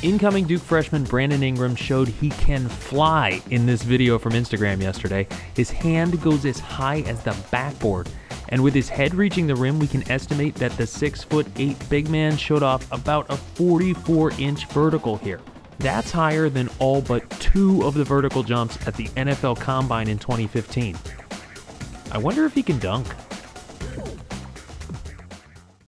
Incoming Duke freshman Brandon Ingram showed he can fly in this video from Instagram yesterday. His hand goes as high as the backboard, and with his head reaching the rim, we can estimate that the 6'8 big man showed off about a 44 inch vertical here. That's higher than all but two of the vertical jumps at the NFL Combine in 2015. I wonder if he can dunk.